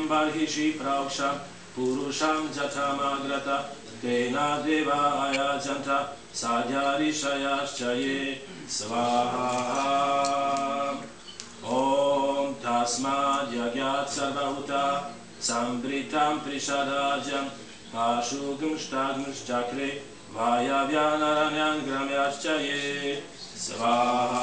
ी प्रावक्षां पुरुषां जथामाग्रता देवा साजारिषयाश्च ये स्वाहा। ॐ तस्माद्यज्ञात् सर्वहुता सम्भृतां पृषराजं पाशुग्मुष्टाग्क्रे वायव्यानरण्यान् ग्रम्याश्चये। स्वाहा।